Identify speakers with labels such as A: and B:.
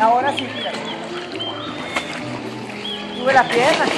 A: Ahora sí, tira. Sube las piernas.